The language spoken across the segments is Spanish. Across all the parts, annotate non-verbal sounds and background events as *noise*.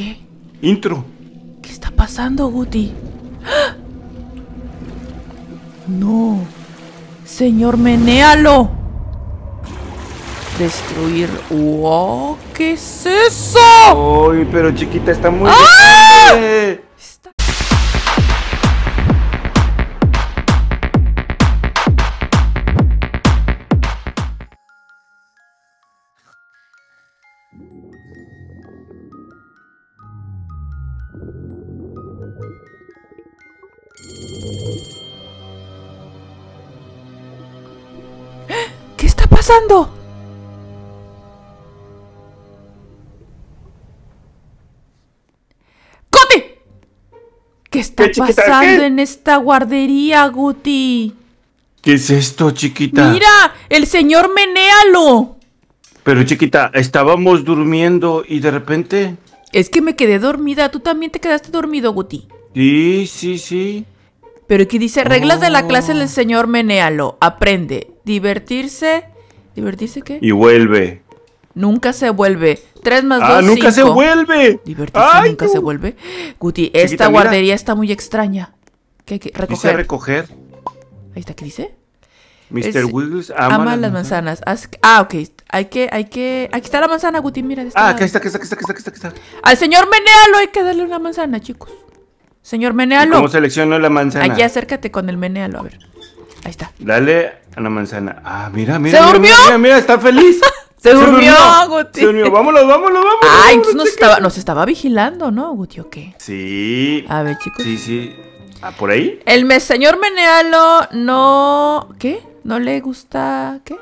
¿Qué? Intro. ¿Qué está pasando, Guti? ¡Ah! No. Señor, menéalo. Destruir. ¡Wow! ¿Qué es eso? Uy, pero chiquita, está muy... ¡Ah! grande. Pasando? ¡Guti! ¿Qué está ¿Qué, chiquita? pasando ¿Qué? en esta guardería, Guti? ¿Qué es esto, chiquita? Mira, el señor Menéalo. Pero chiquita, estábamos durmiendo y de repente... Es que me quedé dormida. Tú también te quedaste dormido, Guti. Sí, sí, sí. Pero aquí dice reglas de la clase Oh. del señor Menéalo. Aprende. Divertirse. ¿Divertirse qué? Y vuelve. Nunca se vuelve. 3 más 2, ¡Ah, nunca se vuelve! Divertirse ¡Ay, nunca no! se vuelve. Guti, esta Chiquita, mira. guardería está muy extraña. ¿Qué hay que Dice recoger? recoger. Ahí está, ¿qué dice? Mr. Es- Wiggles Ama, ama, las manzanas. Ah, ok. Hay que, hay que. Aquí está la manzana, Guti, mira. este Ah, está, acá está, acá está, acá está, acá está, acá está. Al señor Menéalo hay que darle una manzana, chicos. Señor ¿Y Menéalo. ¿Cómo selecciono la manzana? Allí acércate con el Menéalo, a ver. Ahí está. Dale a la manzana. Ah, mira, mira. ¿Se mira, durmió? Mira, mira, está feliz. *laughs* Se durmió, Guti. Se durmió. Vámonos, vámonos, vámonos. Ay, entonces nos estaba, nos estaba vigilando, ¿no, Guti, o qué? Sí. A ver, chicos. Sí, sí. Ah, ¿por ahí? El señor Menéalo no. ¿Qué? ¿No le gusta. ¿Qué?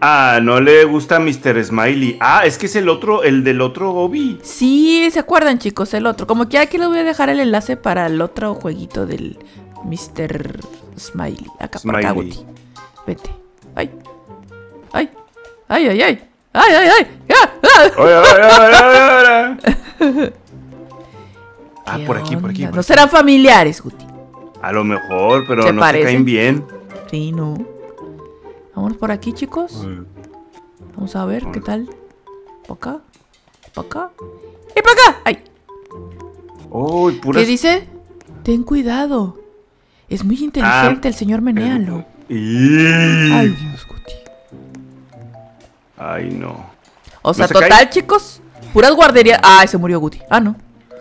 Ah, no le gusta Mr. Smiley. Ah, es que es el otro, el del otro Obi. Sí, ¿se acuerdan, chicos? El otro. Como que aquí les voy a dejar el enlace para el otro jueguito del Mr. Smiley. Acá, por acá, Smiley. Guti. Vete. Ay. Ay. Ay, ay, ay. Ay, ay, ay. ¡Ah! ¡Ah! Oye, oye, oye. Ah, ¿Qué por aquí, por aquí. por No aquí. serán familiares, Guti. A lo mejor, pero ¿Se no parecen? se caen bien. Sí, no. Vamos por aquí, chicos. Vamos a ver qué tal. ¿Para acá? ¿Para acá? ¡Y para acá! ¡Ay! Uy, puras... ¿Qué dice? Ten cuidado. Es muy inteligente el señor Menéalo. Y- Ay, Dios, Guti. Ay, no. O sea, se total, cae? chicos. Puras guarderías. Ay, se murió Guti. Ah, no.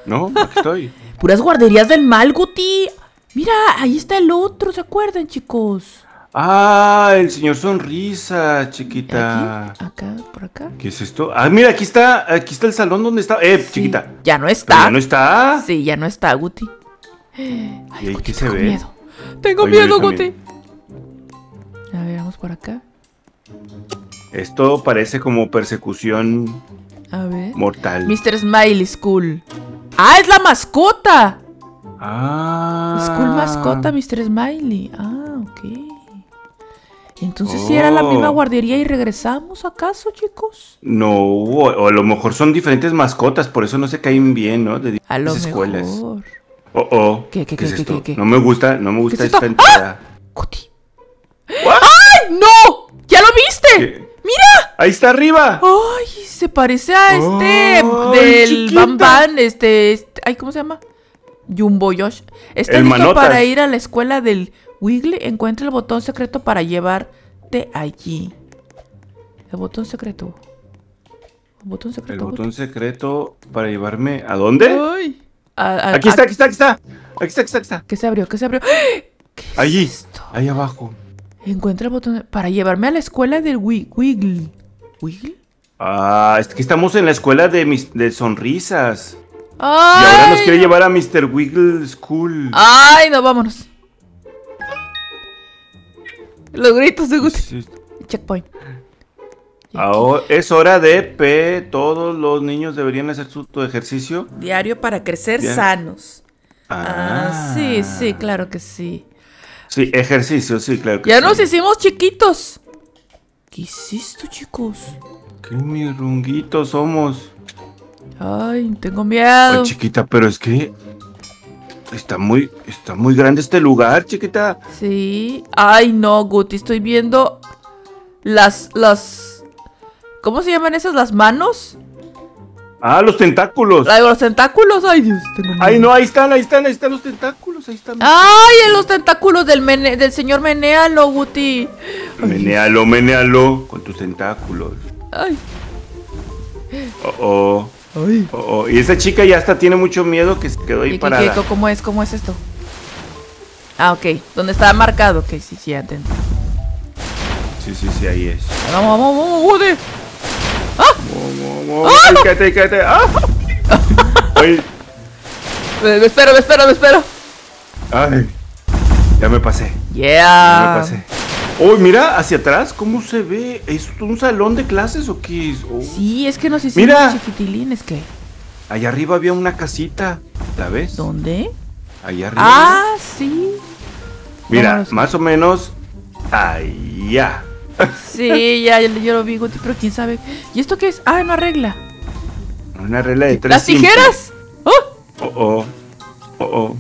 No, aquí estoy. *laughs* Puras guarderías del mal, Guti. Mira, ahí está el otro, ¿se acuerdan, chicos? Ah, el señor sonrisa, chiquita. Aquí, acá, por acá. ¿Qué es esto? Ah, mira, aquí está, aquí está el salón donde está. Eh, Sí, chiquita. Ya no Pero está. ya no está. Sí, ya no está, Guti. *gasps* ¿Y Ay, ahí Guti, qué se ve? miedo. Tengo miedo, Guti. A ver, vamos por acá. Esto parece como persecución A ver. mortal. Mr. Smiley School. ¡Ah, es la mascota! Ah. School mascota, Mr. Smiley. Ah, ok. Entonces sí era la Oh. misma guardería y regresamos acaso, chicos. No, o, a lo mejor son diferentes mascotas, por eso no se caen bien, ¿no? De A lo escuelas. Oh, oh. ¿Qué, qué, ¿Qué es qué, qué, esto? qué, qué? No me gusta, no me gusta esta entrada. Guti. ¿What? ¡Ay, no! ¿Ya lo viste? ¡Mira! Ahí está arriba. ¡Ay! Se parece a este del chiquita. Bam Bam, este, este- ay, ¿cómo se llama? Jumbo Yosh. Está El listo para ir a la escuela del Wiggly. Encuentra el botón secreto para llevarte allí. El botón secreto. El botón El secreto. botón secreto para llevarme a dónde? Ay. A- Aquí está, aquí está, aquí está. Aquí está, aquí está, aquí está. ¿Qué se abrió? ¿Qué se abrió? ¿Qué es Allí, esto? ahí abajo. Encuentra el botón para llevarme a la escuela del Wi- Wiggly. ¿Wiggly? Ah, es que estamos en la escuela de, mis, de sonrisas. Y ¡Ay! ahora nos quiere llevar a Mr. Wiggle School. ¡Ay, no, vámonos! Los gritos de Guti. Sí. Checkpoint. Ahora es hora de P. Todos los niños deberían hacer su ejercicio. Diario para crecer sanos. Ah, sí, sí, claro que sí. Sí, ejercicio, sí, claro que Ya sí. nos hicimos chiquitos. ¿Qué esto, chicos? Qué mirunguitos somos. Ay, tengo miedo. Ay, chiquita, pero es que está muy, está muy grande este lugar, chiquita. Sí. Ay, no, Guti, estoy viendo las, las... ¿Cómo se llaman esas? ¿Las manos? Ah, los tentáculos. Ay, los tentáculos, ay Dios. Ay, no, ahí están, ahí están, ahí están los tentáculos, ahí están. Ay, los tentáculos del, del señor Menealo, Guti. Menealo, menealo, con tus tentáculos. Ay. Oh, oh. Ay. Oh, oh. Y esa chica ya hasta tiene mucho miedo que se quedó ahí parada. ¿Cómo es? ¿Cómo es esto? Ah, ok. ¿Dónde está marcado? Ok, sí, sí, atento. Sí, sí, sí, ahí es. Vamos, vamos, vamos, Guti. ¡Ah! ¡Ah! Quédate, quédate. ¡Ah! Ay. Me espero, me espero, me espero. Ay. Ya me pasé. Yeah. Ya me pasé. Oh, mira, hacia atrás, ¿cómo se ve? ¿Es un salón de clases o qué es? Oh. Sí, es que nos hicimos mira. chiquitilines, ¿qué? Allá arriba había una casita, ¿la ves? ¿Dónde? Allá arriba. Ah, sí. Mira, más o menos allá. Sí, ya yo lo vi, pero quién sabe. ¿Y esto qué es? Ah, una regla. Una regla de tres. ¡Las tijeras! ¡Oh! Oh, oh. Oh, oh.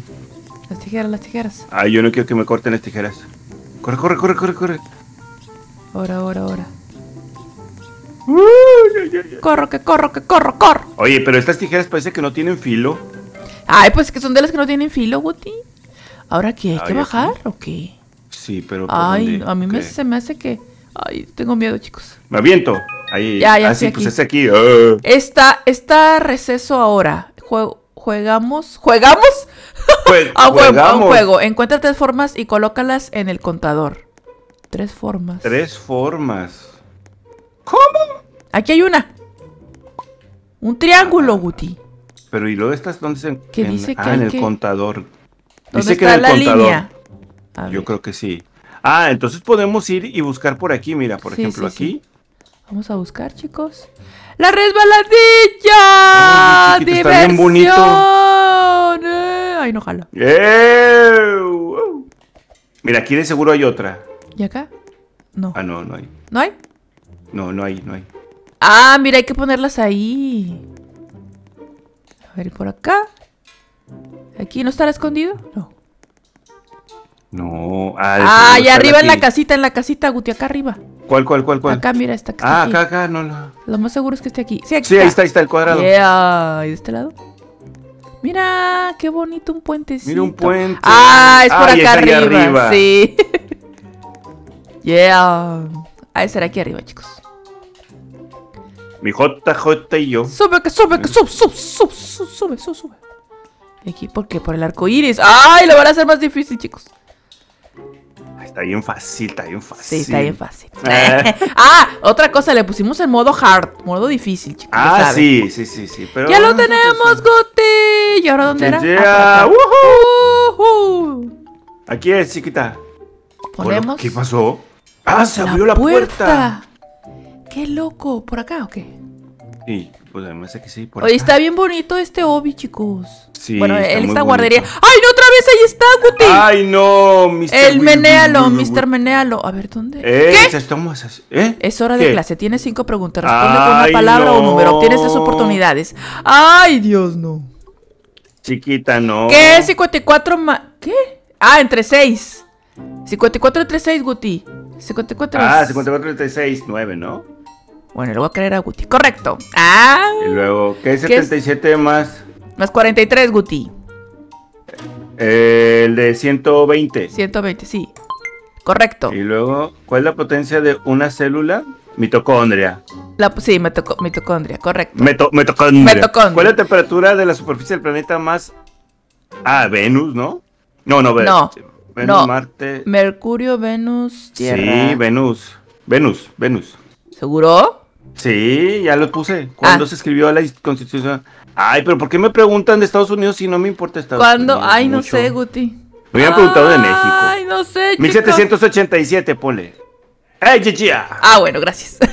Las tijeras, las tijeras. Ay, yo no quiero que me corten las tijeras. Corre, corre, corre, corre, corre. Ahora, ahora, ahora. Corro, que corro, que corro, corro. Oye, pero estas tijeras parece que no tienen filo. Ay, pues que son de las que no tienen filo, Guti. ¿Ahora qué? ¿Hay que bajar o qué? Sí, pero. Ay, a mí me, se me hace que. Ay, tengo miedo, chicos. Me aviento. Ahí. Ya, ya. Así, ah, pues es aquí. Uh. Está, está receso ahora. juegamos. ¿Juegamos? *laughs* a, juego, a un juego. Encuentra tres formas y colócalas en el contador. Tres formas. Tres formas. ¿Cómo? Aquí hay una. Un triángulo, Guti. Pero ¿y luego estás dónde se ¿Qué dice que Ah, en el contador. Dice que en el la contador. Línea? Yo creo que sí. Ah, entonces podemos ir y buscar por aquí, mira, por ejemplo, aquí. Vamos a buscar, chicos. ¡La resbaladilla! Ay, ¡Diversión! Está bien bonito. Eh, ay, no jalo. Mira, aquí de seguro hay otra. ¿Y acá? No. Ah, no, no hay. ¿No hay? No, no hay, no hay. Ah, mira, hay que ponerlas ahí. A ver, por acá. ¿Aquí no estará escondido? No. No. Ah, y arriba en la casita, en la casita, Guti, acá arriba. ¿Cuál, cuál, cuál, cuál? Acá, mira, esta Ah, acá, acá, no, no. Lo más seguro es que esté aquí. Sí, aquí sí ahí está, ahí está el cuadrado. Yeah. ¿Y de este lado? Mira, qué bonito un puentecito. Mira un puente. Ah, es por acá arriba. Sí. *laughs* yeah. Ah, será aquí arriba, chicos. Mi JJ y yo. Sube, que sube, que sube, sube, sube, sube, sube, sube. ¿Y aquí por qué? Por el arco iris. ¡Ay! Lo van a hacer más difícil, chicos. Está bien fácil, está bien fácil. Sí, está bien fácil. *laughs* Eh. *laughs* ah, otra cosa, le pusimos en modo hard, modo difícil, chicos. Ah, sí, sí, sí, sí. Pero ya lo tenemos, Guti. ¿Y ahora dónde era? Ah, Aquí es, chiquita. Ponemos. ¿Qué pasó? Ah, se abrió la puerta. Qué loco. ¿Por acá o qué? Sí, pues además que sí. Por Oye, está bien bonito este obi, chicos. Sí. Bueno, él está guardería. ¡Ay, no! Vez ahí está, Guti. ¡Ay, no! Mr. El menéalo, Mr. Menéalo. A ver, ¿dónde? Eh, ¿Qué? Estamos. ¿Eh? Es hora de clase. Tienes cinco preguntas. Responde con una palabra o un número. Tienes tres oportunidades. ¡Ay, Dios, no! Chiquita, no. ¿Qué es 54 más? ¿Qué? Ah, entre 6. 54 entre 6, Guti. 54 Ah, 54 entre 6, 9, ¿no? Bueno, voy a creer a Guti. Correcto. Ah. Y luego, ¿qué es 77 más? Más 43, Guti. Eh, el de 120. 120, sí. Correcto. Y luego, ¿cuál es la potencia de una célula? Mitocondria. La, sí, mitocondria, correcto. mitocondria. ¿Cuál es la temperatura de la superficie del planeta más... Ah, Venus, ¿no? No, no, no. Venus, Marte. Mercurio, Venus, Tierra. Sí, Venus. Venus, Venus. ¿Seguro? Sí, ya lo puse. ¿Cuándo ah. se escribió la Constitución? Ay, pero ¿por qué me preguntan de Estados Unidos si no me importa Estados ¿Cuándo? Ay, no sé, Guti. Me habían preguntado de México. Ay, no sé. 1787, ponle. ¡Ay, chichia! Ah, bueno, gracias. *laughs*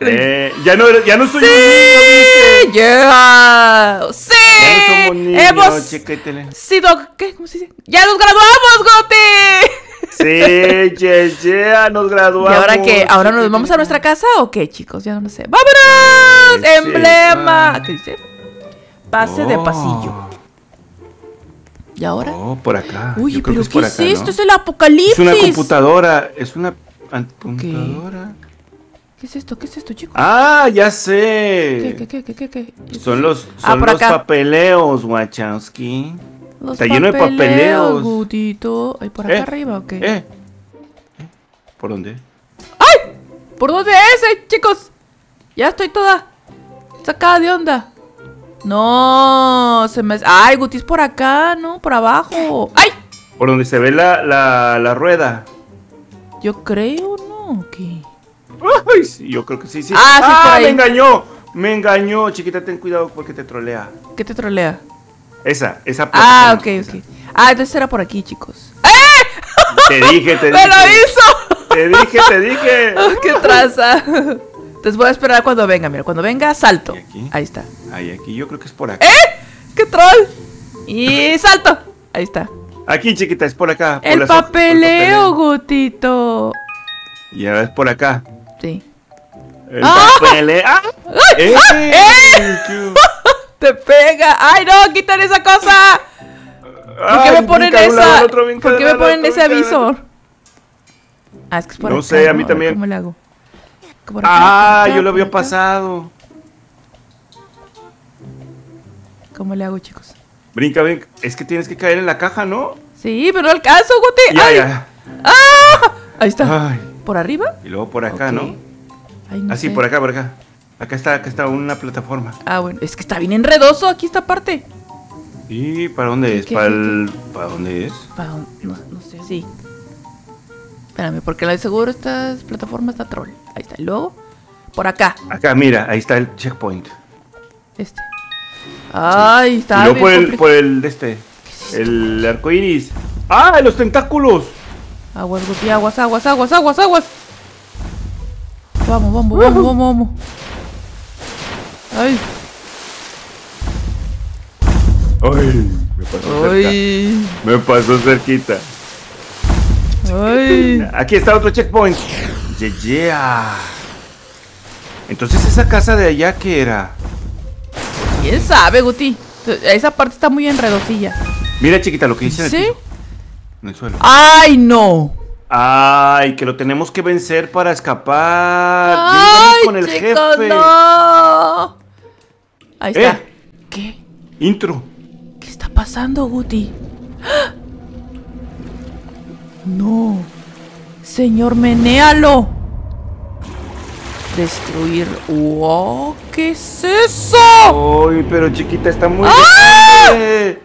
Eh, ya no, ya no soy sí, un niño, Yeah. Sí. Ya no somos niños, Hemos sido, ¿qué? ¿Cómo se dice? ¡Ya nos graduamos, Guti! Sí, yeah, nos graduamos. ¿Y ahora qué? ¿Ahora nos vamos a nuestra casa o qué, chicos? Ya no sé. ¡Vámonos! ¡Emblema! ¿Qué dice? Pase de pasillo. ¿Y ahora? Oh, por acá. Uy, pero ¿qué es esto? Es el apocalipsis. Es una computadora. Es una computadora. ¿Qué es esto? ¿Qué es esto, chicos? Ah, ya sé. ¿Qué, qué, qué, qué, qué? Son los, ah, son los papeleos, Wachowski. Está lleno de papeleos. Gutito. ¿Ay, por acá eh, arriba o qué? Eh. ¿Por dónde? ¡Ay! ¿Por dónde es, eh, chicos? Ya estoy toda sacada de onda. No, se me... Ay, Guti es por acá, ¿no? Por abajo. ¡Ay! Por donde se ve la, la, la rueda. Yo creo, ¿no? ¿Qué? Ay, sí, yo creo que sí, sí. Ah, sí, ah, me engañó. Me engañó, chiquita, ten cuidado porque te trolea. ¿Qué te trolea? Esa, esa Ah, ok, ok. Ah, entonces era por aquí, chicos. ¡Eh! Te dije, te dije. *laughs* ¡Me lo hizo! Te dije, te dije. *laughs* ¡Qué traza! Entonces voy a esperar cuando venga, mira. Cuando venga, salto. Ahí está. Ahí, aquí. Yo creo que es por acá. ¡Eh! ¡Qué troll! Y salto. Ahí está. Aquí, chiquita, es por acá. el, papeleo, Gutito. Y ahora es por acá. Sí. El ¡Ah! papeleo. ¡Ah! ¡Eh! ¡Eh! ¡Te pega! ¡Ay, no! ¡Quitan esa cosa! ¿Por qué me ponen esa? ¿Por qué me ponen ese aviso? Ah, es que es por No sé, a mí también. ¿Cómo le hago? ah, yo lo había pasado. ¿Cómo le hago, chicos? Brinca, brinca. Es que tienes que caer en la caja, ¿no? Sí, pero no alcanzo, Guti. Ya, ya. ¡Ah! Ahí está. ¿Por arriba? Y luego por acá, ¿no? Ay, no ah, sí, por acá, por acá. Acá está, acá está una plataforma. Ah, bueno. Es que está bien enredoso aquí esta parte. ¿Y para dónde es? ¿Para, el... ¿Para dónde es? Para no, no sé, sí. Espérame, porque la de seguro esta plataforma está troll. Ahí está. Y luego, por acá. Acá, mira, ahí está el checkpoint. Este. Ay, está. Y luego por el, por el, este. el arco iris. ¡Ah! ¡Los tentáculos! Aguas, Guti, aguas, aguas, aguas, aguas, aguas. Vamos, vamos, vamos, vamos, vamos. Ay. Ay, me pasó Ay. cerca. Me pasó cerquita. Ay. Aquí está otro checkpoint. Yeah, yeah. Entonces esa casa de allá qué era? ¿Quién sabe, Guti? Esa parte está muy enredosilla. Mira, chiquita, lo que dice ¿Sí? en el suelo. ¡Ay, no! Ay, que lo tenemos que vencer para escapar. Ay, con el jefe. No. Ahí está. Eh. ¿Qué? Intro. ¿Qué está pasando, Guti? No. Señor, menéalo. Destruir. ¡Wow! ¿Qué es eso? Ay, pero chiquita, está muy ¡Ah!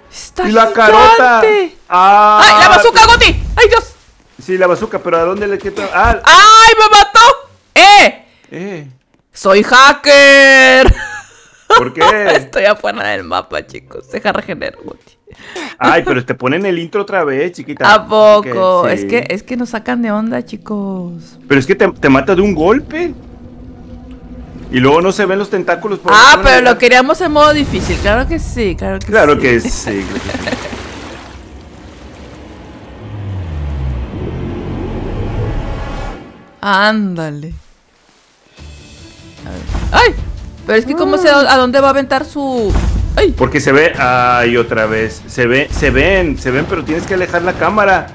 Está y la carota. ¡Ah! ¡Ay, la bazooka, Guti! ¡Ay, Dios! Sí, la bazooka, pero ¿a dónde le queda? ¡Ah! ¡Ay, me mató! ¡Eh! ¡Eh! ¡Soy hacker! ¿Por qué? *laughs* Estoy afuera del mapa, chicos. Deja regenerar, Ay, pero te ponen el intro otra vez, chiquita. ¿A poco? Es que es que nos sacan de onda, chicos. Pero es que te, mata de un golpe. Y luego no se ven los tentáculos. Por ah, pero lo queríamos en modo difícil. Claro que sí, claro que claro sí. Que *laughs* sí. Ándale. ¡Ay! Pero es que cómo sé a dónde va a aventar su... ¡Ay! Porque se ve... ¡Ay, otra vez! Se ve, se ven, se ven, pero tienes que alejar la cámara.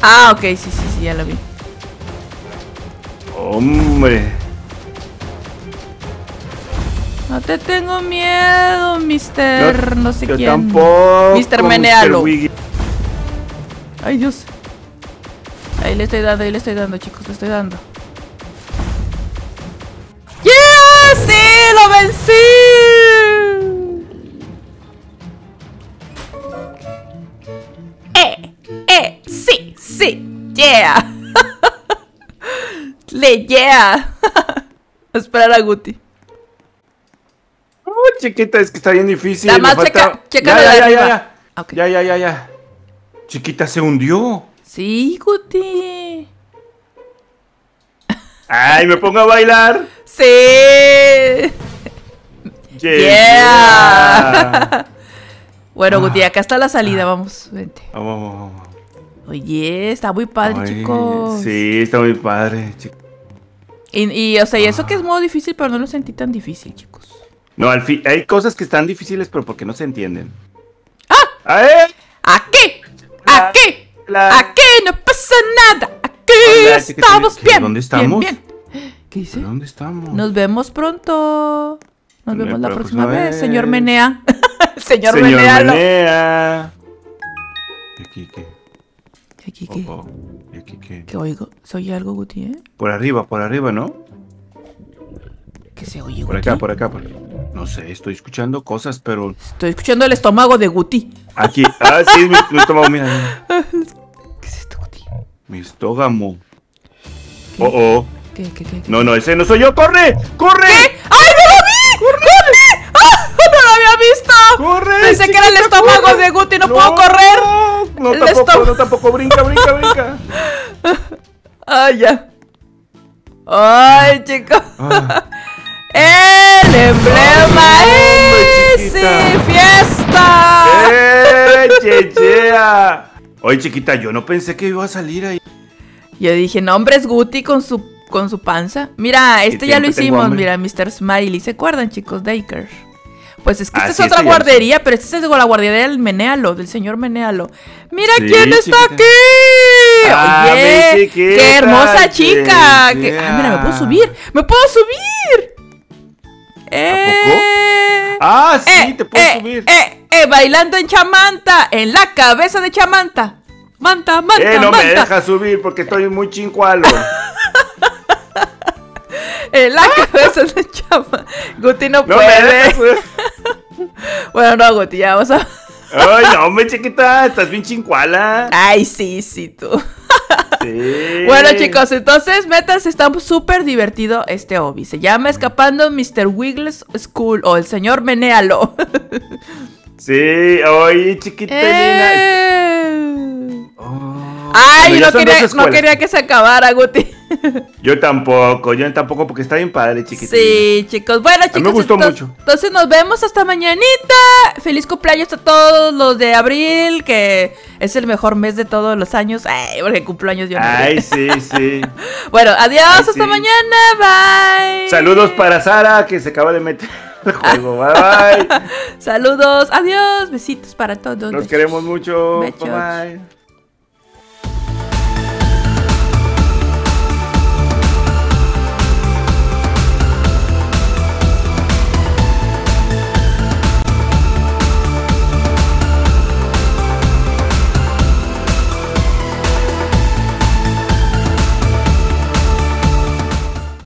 Ah, ok, sí, sí, sí, ya lo vi. Hombre. No te tengo miedo, mister... No, sé quién. Tampoco, mister Menealo. Ay, Dios. Ahí le estoy dando, ahí le estoy dando, chicos, le estoy dando. Vencí! ¡Eh! ¡Eh! ¡Sí! ¡Sí! ¡Yeah! *laughs* ¡Le yeah! *laughs* Esperar a Guti. Oh, chiquita, es que está bien difícil. Nada más checa, checa ya, ya, ya, ya, ya, ya, ya, ya. Chiquita, se hundió. Sí, Guti. ¡Ay, me pongo a bailar! ¡Sí! ¡Yeah! bueno, Guti, acá está la salida, vamos, vente. Vamos, vamos, vamos. Oye, está muy padre, chicos. Sí, está muy padre, chicos. Y, y, o sea, y eso que es modo difícil, pero no lo sentí tan difícil, chicos. No, al fin, hay cosas que están difíciles, pero porque no se entienden. ¡Ah! ¡A ver! ¡Aquí! ¡Aquí! ¡Aquí! ¡No pasa nada! aquí estamos bien. ¿Dónde estamos? Bien, ¿Qué dice? ¿Dónde estamos? Nos vemos pronto. Nos vemos la próxima vez, señor Menea. *laughs* señor, señor Menea. ¿Y aquí qué? ¿Y aquí qué? Oh, oh. ¿Y aquí qué? ¿Qué oigo? ¿Se oye algo, Guti, eh? Por arriba, por arriba, ¿no? ¿Qué se oye, Por acá, por acá, por No sé, estoy escuchando cosas, pero... Estoy escuchando el estómago de Guti. Aquí. Ah, sí, mi, estómago, mira. *laughs* ¿Qué es esto, Guti? Mi estógamo. Oh, oh. ¿Qué, qué, qué, No, no, ese no soy yo. ¡Corre! ¡Corre! ¿Qué? ¡Ay, no lo vi! ¡Corre! ¡Ah! ¡No lo había visto! ¡Corre! Pensé que era el de Guti. ¡No, puedo correr! No, no tampoco, no tampoco. Brinca, brinca, brinca. *laughs* ¡Ay, ya! ¡Ay, chicos! Ah. El emblema es fiesta. ¡Eh, *laughs* chechea! Oye, chiquita, yo no pensé que iba a salir ahí. Yo dije, no, hombre, es Guti con su, con su panza. Mira, este ya lo hicimos, mira, Mr. Smiley. ¿Se acuerdan, chicos? Daker. Pues es que esta es otra guardería, pero esta es la guardería del Menealo, del señor Menealo. ¡Mira quién está aquí! Ah, Oye, qué hermosa chica. ah, mira, me puedo subir. ¡Me puedo subir! Eh, ah, sí, eh, te puedes eh, subir. Eh, eh, bailando en Chamanta, en la cabeza de Chamanta. Manta, manta, Eh, no me dejas subir porque estoy muy chincualo. *laughs* en la cabeza de Chamanta. Guti no, puede. *laughs* bueno, no, Guti, ya vamos a... Ay, no, hombre, chiquita, estás bien chincuala. Ay, sí, sí, tú. *laughs* Bueno, chicos, entonces, metas, está súper divertido este hobby. Se llama Escapando Mr. Wiggles School o el señor Menealo. sí, oye, chiquita. Eh... Ay, no quería, no quería, que se acabara, Guti. *laughs* Yo tampoco, yo tampoco, porque está bien padre, chiquitita. Sí, chicos. Bueno, chicos. me gustó mucho. Entonces nos vemos hasta mañanita. Feliz cumpleaños a todos los de abril, que es el mejor mes de todos los años. Ay, porque cumpleaños yo no. Ay, *laughs* sí, sí. bueno, adiós, hasta mañana. Bye. Saludos para Sara, que se acaba de meter *laughs* el juego. Bye, bye. Saludos, adiós, besitos para todos. Nos queremos mucho. Bye bye.